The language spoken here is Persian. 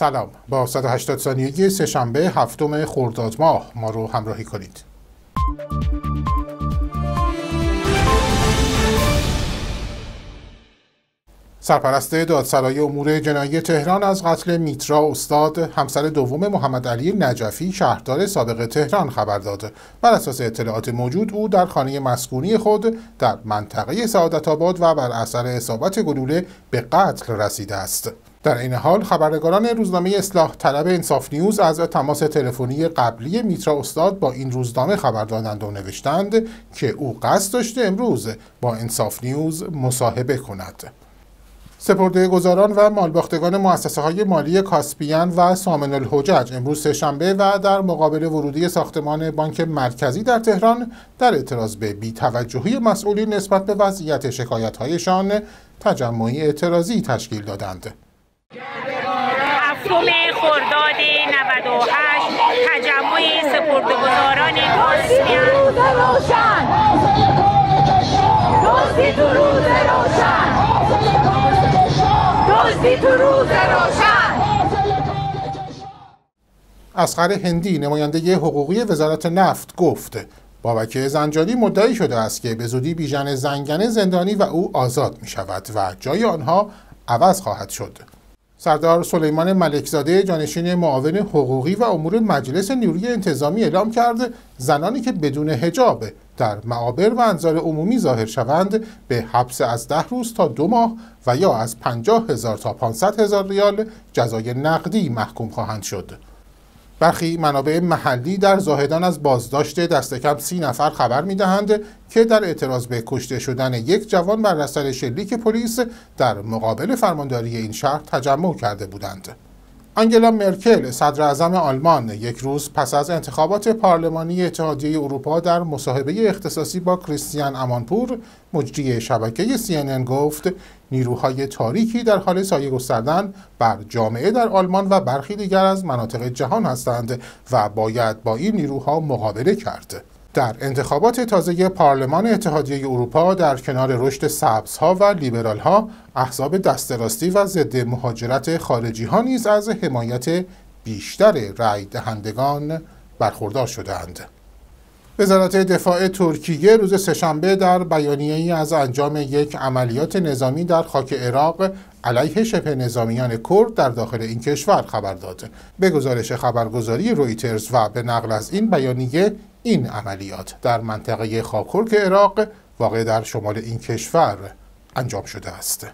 سلام. با 180 ثانیگی سهشنبه هفتم خرداد ماه. ما رو همراهی کنید. سرپرست دادسرای امور جنایی تهران از قتل میترا استاد همسر دوم محمد علی نجفی شهردار سابق تهران خبر داد. بر اساس اطلاعات موجود او در خانه مسکونی خود در منطقه سعادت آباد و بر اثر اصابت گلوله به قتل رسیده است. در این حال خبرنگاران روزنامه اصلاح طلب انصاف نیوز از تماس تلفنی قبلی میترا استاد با این روزنامه خبر دادند و نوشتند که او قصد داشته امروز با انصاف نیوز مصاحبه کند. سپرده گذاران و مالباختگان مؤسسه های مالی کاسپیان و سامن الحجج امروز سهشنبه و در مقابل ورودی ساختمان بانک مرکزی در تهران در اعتراض به بیتوجهی مسئولین نسبت به وضعیت شکایتهایشان تجمعی اعتراضی تشکیل دادند. هفتم خرداد 98 تجمع سپردگزاران دوستی تو روز روشن اسقر هندی نماینده حقوقی وزارت نفت گفت بابک زنجانی مدعی شده است که به زودی بیژن زنگنه زندانی و او آزاد می شود و جای آنها عوض خواهد شد. سردار سلیمان ملکزاده جانشین معاون حقوقی و امور مجلس نیروی انتظامی اعلام کرد زنانی که بدون حجاب در معابر و انظار عمومی ظاهر شوند به حبس از ده روز تا دو ماه و یا از پنجاه هزار تا 500 هزار ریال جزای نقدی محکوم خواهند شد. برخی منابع محلی در زاهدان از بازداشت دست کم سی نفر خبر می دهند که در اعتراض به کشته شدن یک جوان بر اثر شلیک پلیس در مقابل فرمانداری این شهر تجمع کرده بودند. آنگلا مرکل صدر اعظم آلمان یک روز پس از انتخابات پارلمانی اتحادیه اروپا در مصاحبه اختصاصی با کریستیان امانپور مجری شبکه CNN گفت نیروهای تاریکی در حال سایه گستردن بر جامعه در آلمان و برخی دیگر از مناطق جهان هستند و باید با این نیروها مقابله کرد. در انتخابات تازه پارلمان اتحادیه اروپا در کنار رشد سبزها و لیبرالها احزاب دست راستی و ضد مهاجرت خارجی ها نیز از حمایت بیشتر رأی دهندگان برخوردار شدهاند. وزارت دفاع ترکیه روز سهشنبه در بیانیه ای از انجام یک عملیات نظامی در خاک عراق علیه شبه نظامیان کرد در داخل این کشور خبر داد. به گزارش خبرگزاری رویترز و به نقل از این بیانیه این عملیات در منطقه خاکرک عراق واقع در شمال این کشور انجام شده است.